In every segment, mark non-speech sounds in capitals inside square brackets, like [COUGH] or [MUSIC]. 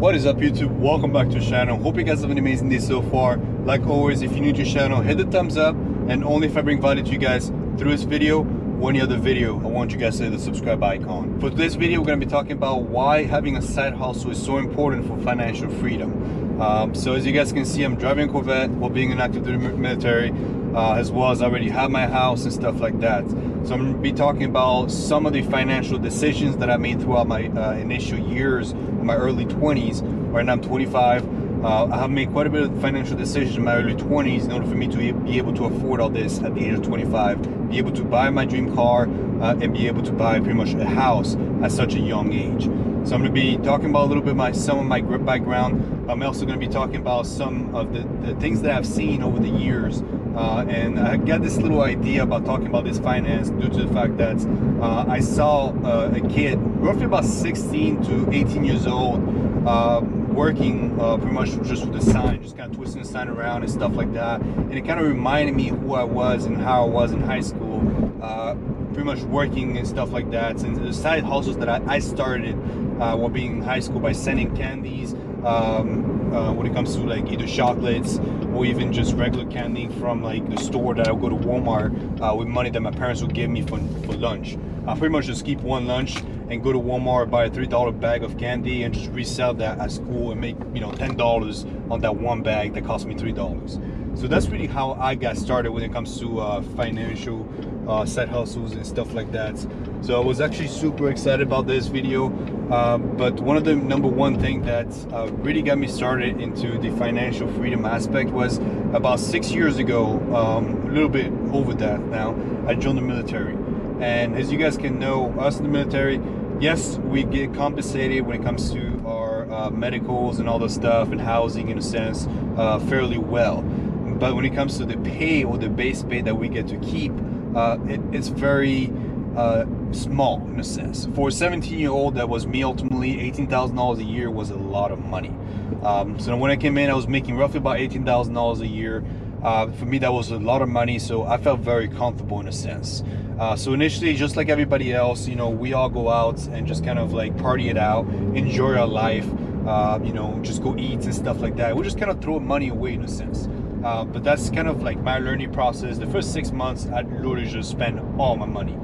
What is up YouTube? Welcome back to the channel. Hope you guys have an amazing day so far. Like always, if you're new to the channel, hit the thumbs up and only if I bring value to you guys through this video or any other video, I want you guys to hit the subscribe icon. For today's video, we're gonna be talking about why having a side hustle is so important for financial freedom. Um, so as you guys can see, I'm driving a Corvette while being an active duty military, uh, as well as I already have my house and stuff like that. So I'm gonna be talking about some of the financial decisions that I made throughout my uh, initial years, in my early 20s. Right now I'm 25. Uh, I have made quite a bit of financial decisions in my early 20s in order for me to be able to afford all this at the age of 25, be able to buy my dream car, uh, and be able to buy pretty much a house at such a young age. So I'm going to be talking about a little bit my some of my grip background. I'm also going to be talking about some of the, the things that I've seen over the years. Uh, and I got this little idea about talking about this finance due to the fact that uh, I saw uh, a kid, roughly about 16 to 18 years old, uh, working uh, pretty much just with the sign, just kind of twisting the sign around and stuff like that. And it kind of reminded me who I was and how I was in high school. Uh, pretty much working and stuff like that. And the side hustles that I, I started while being in high school by sending candies um, when it comes to like either chocolates or even just regular candy from like the store that I go to Walmart uh, with money that my parents would give me for, for lunch. I pretty much just keep one lunch and go to Walmart, buy a $3 bag of candy and just resell that at school and make, you know, $10 on that one bag that cost me $3. So that's really how I got started when it comes to uh, financial uh, side hustles and stuff like that. So I was actually super excited about this video. Um, but one of the number one thing that uh, really got me started into the financial freedom aspect was about six years ago, um, a little bit over that now, I joined the military. And as you guys can know, us in the military, yes, we get compensated when it comes to our uh, medicals and all the stuff and housing in a sense uh, fairly well. But when it comes to the pay or the base pay that we get to keep, uh, it, it's very uh, small in a sense. For a 17 year old, that was me ultimately, $18,000 a year was a lot of money. Um, so when I came in, I was making roughly about $18,000 a year. Uh, for me, that was a lot of money, so I felt very comfortable in a sense. Uh, so initially, just like everybody else, you know, we all go out and just kind of like party it out, enjoy our life, uh, you know, just go eat and stuff like that. We just kind of throw money away in a sense. Uh, but that's kind of like my learning process. The first six months, I literally just spent all my money.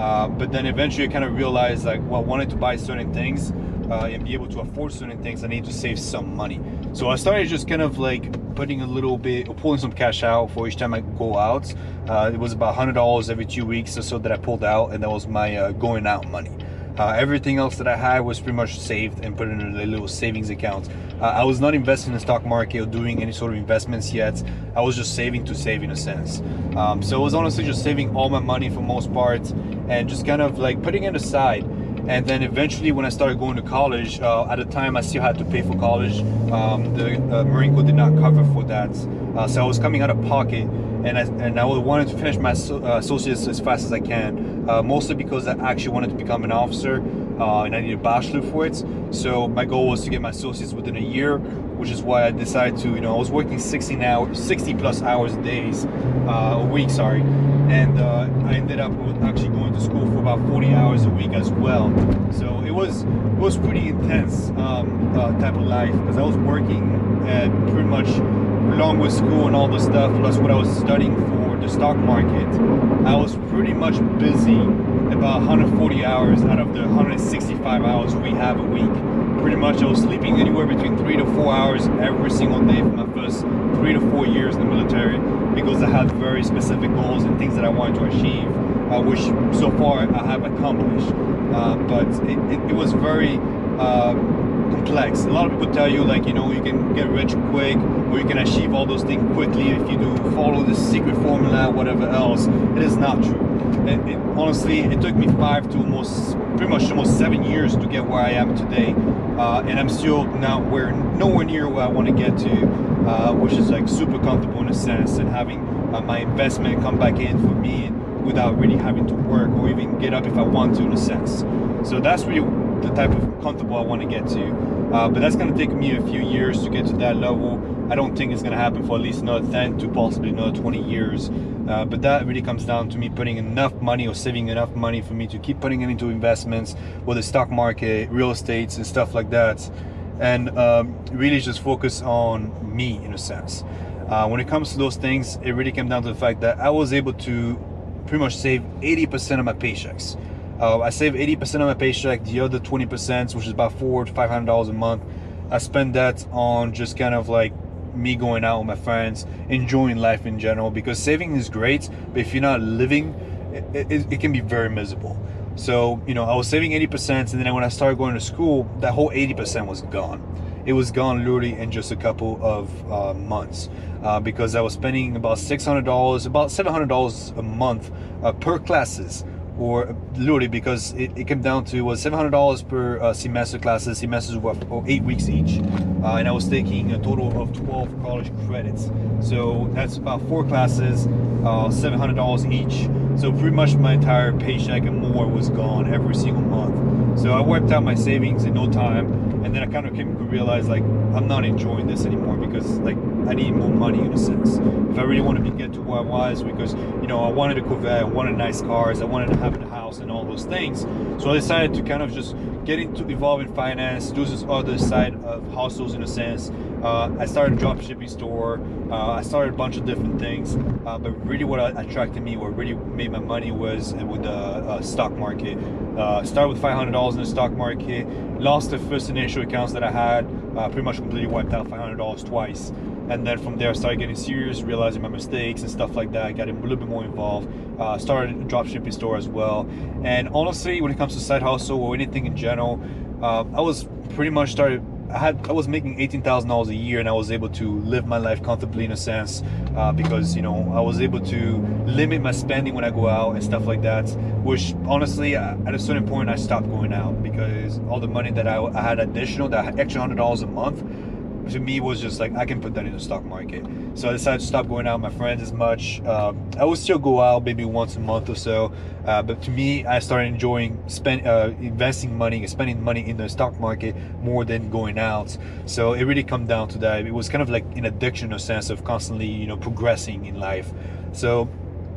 Uh, but then eventually I kind of realized like, well, I wanted to buy certain things uh, and be able to afford certain things, I need to save some money. So I started just kind of like putting a little bit, pulling some cash out for each time I go out. Uh, it was about $100 every two weeks or so that I pulled out and that was my uh, going out money. Uh, everything else that I had was pretty much saved and put in a little savings account. Uh, I was not investing in the stock market or doing any sort of investments yet. I was just saving to save in a sense. Um, so I was honestly just saving all my money for most part and just kind of like putting it aside. And then eventually, when I started going to college, uh, at the time I still had to pay for college. Um, the uh, Marine Corps did not cover for that, uh, so I was coming out of pocket and I, and I wanted to finish my uh, associates as fast as I can, uh, mostly because I actually wanted to become an officer uh, and I needed a bachelor for it. So my goal was to get my associates within a year, which is why I decided to, you know, I was working 60 hours, 60 plus hours days, uh, a week, sorry, and uh, I ended up actually going to school for about 40 hours a week as well. So it was it was pretty intense um, uh, type of life because I was working at pretty much along with school and all the stuff, plus what I was studying for the stock market, I was pretty much busy about 140 hours out of the 165 hours we have a week. Pretty much I was sleeping anywhere between three to four hours every single day for my first three to four years in the military because I had very specific goals and things that I wanted to achieve, uh, which so far I have accomplished. Uh, but it, it, it, was very uh, complex. A lot of people tell you like, you know, you can get rich quick or you can achieve all those things quickly if you do follow the secret formula, whatever else. It is not true. It, it, honestly, it took me five to almost, pretty much almost seven years to get where I am today. Uh, and I'm still not where, nowhere near where I want to get to, uh, which is like super comfortable in a sense and having uh, my investment come back in for me without really having to work or even get up if I want to in a sense. So that's really the type of comfortable I want to get to. Uh, but that's going to take me a few years to get to that level. I don't think it's going to happen for at least another 10 to possibly another 20 years. Uh, but that really comes down to me putting enough money or saving enough money for me to keep putting it into investments, whether stock market, real estates, and stuff like that. and um, really just focus on me in a sense. Uh, when it comes to those things, it really came down to the fact that I was able to pretty much save 80% of my paychecks. Uh, I save 80% of my paycheck, the other 20%, which is about four to five hundred dollars a month, I spend that on just kind of like me going out with my friends, enjoying life in general. Because saving is great, but if you're not living, it, it, it can be very miserable. So, you know, I was saving 80%, and then when I started going to school, that whole 80% was gone. It was gone literally in just a couple of uh, months uh, because I was spending about $600, about $700 a month uh, per classes or literally because it, it came down to was $700 per uh, semester classes. Semesters were oh, eight weeks each. Uh, and i was taking a total of 12 college credits. So that's about four classes uh, $700 each. So pretty much my entire paycheck and more was gone every single month. So i wiped out my savings in no time. And then i kind of came to realize like i'm not enjoying this anymore because like i need more money in a sense. If i really want to get to where i was because you know i wanted a corvette i wanted nice cars i wanted to have a house and all those things. So i decided to kind of just get into evolve in finance do this other side of hustles in a sense. Uh, i started a drop shipping store uh, i started a bunch of different things uh, but really what attracted me what really made my money was with the uh, stock market. Uh, started with $500 in the stock market lost the first initial accounts that i had uh, pretty much completely wiped out $500 twice and then from there I started getting serious, realizing my mistakes and stuff like that. Got a little bit more involved. Uh, started a dropshipping store as well. And honestly, when it comes to side hustle or anything in general, uh, I was pretty much started. I had I was making eighteen thousand dollars a year, and I was able to live my life comfortably in a sense uh, because you know I was able to limit my spending when I go out and stuff like that. Which honestly, at a certain point, I stopped going out because all the money that I, I had additional, that extra hundred dollars a month to me was just like I can put that in the stock market. So I decided to stop going out with my friends as much. Um, I would still go out maybe once a month or so, uh, but to me, I started enjoying spend uh, investing money, spending money in the stock market more than going out. So it really come down to that. It was kind of like an addiction, in a sense of constantly, you know, progressing in life. So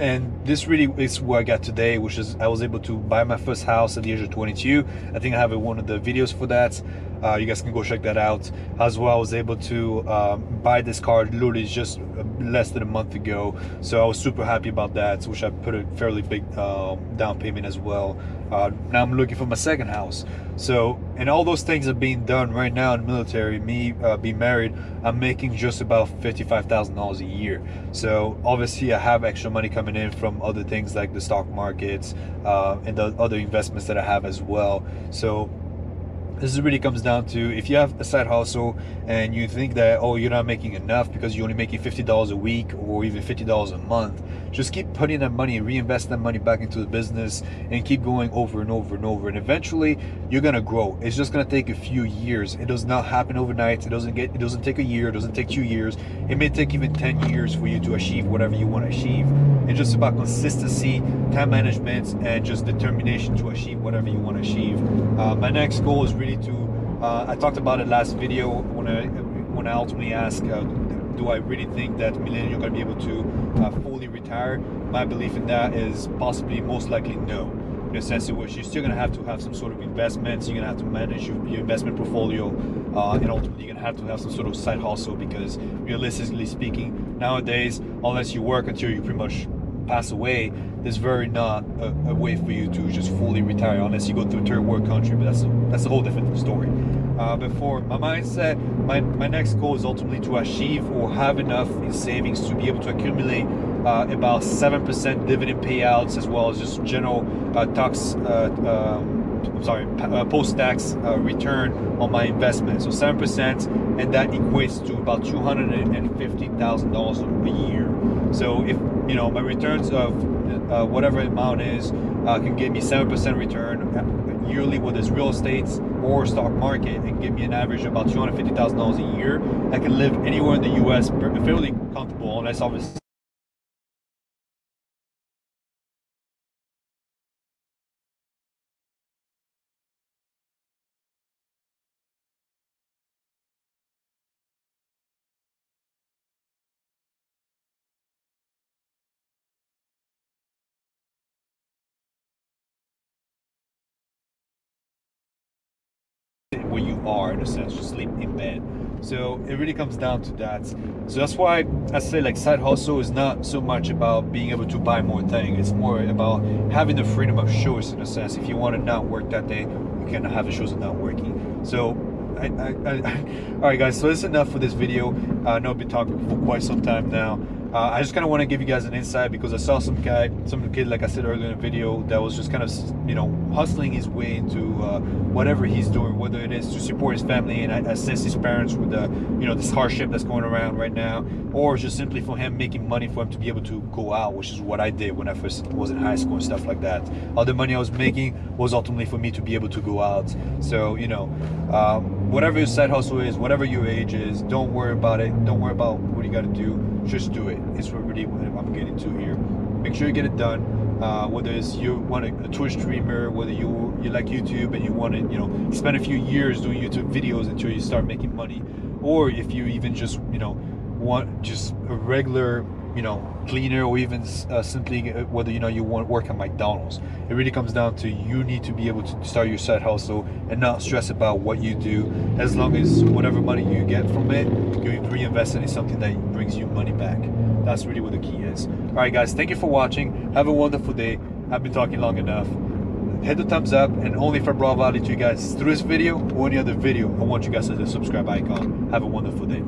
and this really is where I got today, which is I was able to buy my first house at the age of 22. I think I have one of the videos for that. Uh, you guys can go check that out. As well, I was able to um, buy this car literally just less than a month ago. So I was super happy about that, which I put a fairly big uh, down payment as well. Uh, now I'm looking for my second house. So, and all those things are being done right now in military. Me uh, being married, I'm making just about $55,000 a year. So obviously I have extra money coming in from other things like the stock markets uh, and the other investments that I have as well. So this really comes down to if you have a side hustle and you think that oh you're not making enough because you're only making $50 a week or even $50 a month just keep putting that money reinvest that money back into the business and keep going over and over and over. And eventually you're gonna grow. It's just gonna take a few years. It does not happen overnight. It doesn't get it doesn't take a year. It doesn't take two years. It may take even 10 years for you to achieve whatever you want to achieve just about consistency time management and just determination to achieve whatever you want to achieve uh, my next goal is really to. Uh, I talked about it last video when I when I ultimately asked, uh, do I really think that millennials are going to be able to uh, fully retire? My belief in that is possibly most likely no. In a sense in which you're still going to have to have some sort of investments, you're going to have to manage your, your investment portfolio, uh, and ultimately you're going to have to have some sort of side hustle because realistically speaking, nowadays, unless you work until you pretty much pass away, there's very not a, a, way for you to just fully retire unless you go to a third world country. But that's a, that's a whole different story. Uh, before my mindset, my, my next goal is ultimately to achieve or have enough in savings to be able to accumulate uh, about seven percent dividend payouts as well as just general uh, tax. Uh, um, I'm sorry, uh, post-tax uh, return on my investment. So seven percent, and that equates to about two hundred and fifty thousand dollars a year. So if you know my returns of uh, whatever amount is uh, can give me seven percent return yearly, whether it's real estate or stock market, and give me an average of about two hundred fifty thousand dollars a year. I can live anywhere in the U.S. fairly comfortable, unless obviously where you are in a sense, just sleep in bed. So it really comes down to that. So that's why I say like side hustle is not so much about being able to buy more things. It's more about having the freedom of choice in a sense. If you want to not work that day, you can have the choice of not working. So I, I, I, [LAUGHS] all right guys so that's enough for this video i know i've been talking for quite some time now uh, I just kind of want to give you guys an insight because I saw some guy, some kid, like I said earlier in the video, that was just kind of, you know, hustling his way into uh, whatever he's doing, whether it is to support his family and assist his parents with the, you know, this hardship that's going around right now, or just simply for him making money for him to be able to go out, which is what I did when I first was in high school and stuff like that. All the money I was making was ultimately for me to be able to go out. So, you know, um, whatever your side hustle is, whatever your age is, don't worry about it. Don't worry about what you got to do. Just do it. It's really what I'm getting to here. Make sure you get it done. Uh, whether it's you want a, a, Twitch streamer, whether you you like YouTube and you want to you know spend a few years doing YouTube videos until you start making money, or if you even just you know want just a regular you know cleaner or even uh, simply uh, whether you know you want to work at McDonald's. It really comes down to you need to be able to start your side hustle and not stress about what you do. As long as whatever money you get from it, you reinvest it in something that brings you money back. That's really what the key is. All right, guys, thank you for watching. Have a wonderful day. I've been talking long enough. Hit the thumbs up, and only I brought value to you guys through this video or any other video, I want you guys to hit the subscribe icon. Have a wonderful day.